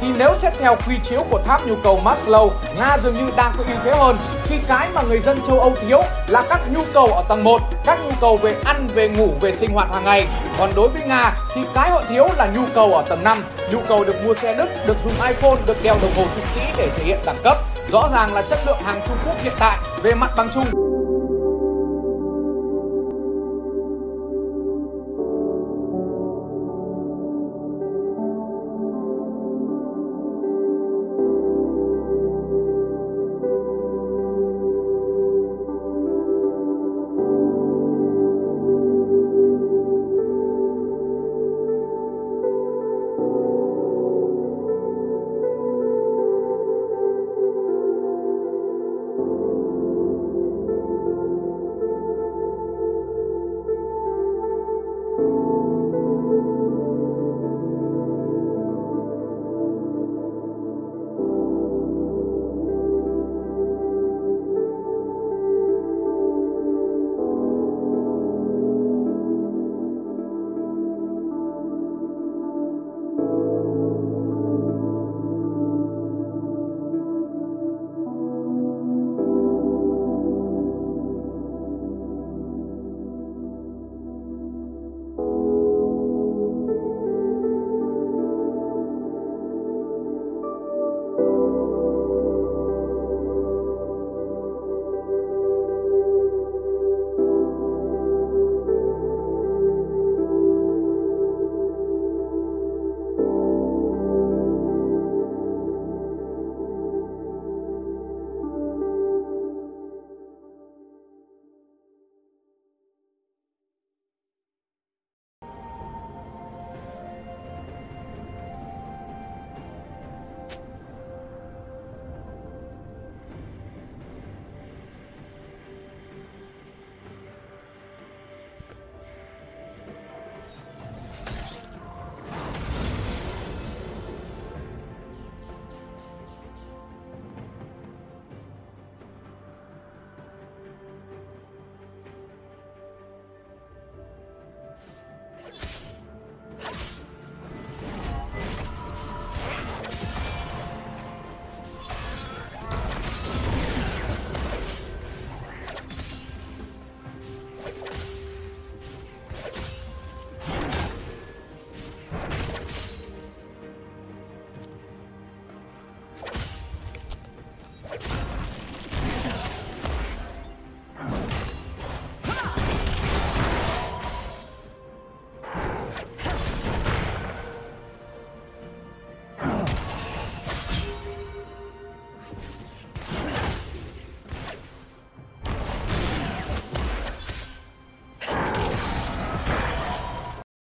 thì nếu xét theo quy chiếu của tháp nhu cầu Maslow, Nga dường như đang có ưu thế hơn khi cái mà người dân châu Âu thiếu là các nhu cầu ở tầng 1, các nhu cầu về ăn, về ngủ, về sinh hoạt hàng ngày. Còn đối với Nga thì cái họ thiếu là nhu cầu ở tầng 5, nhu cầu được mua xe Đức, được dùng iPhone, được đeo đồng hồ Thụy Sĩ để thể hiện đẳng cấp. Rõ ràng là chất lượng hàng Trung Quốc hiện tại về mặt bằng chung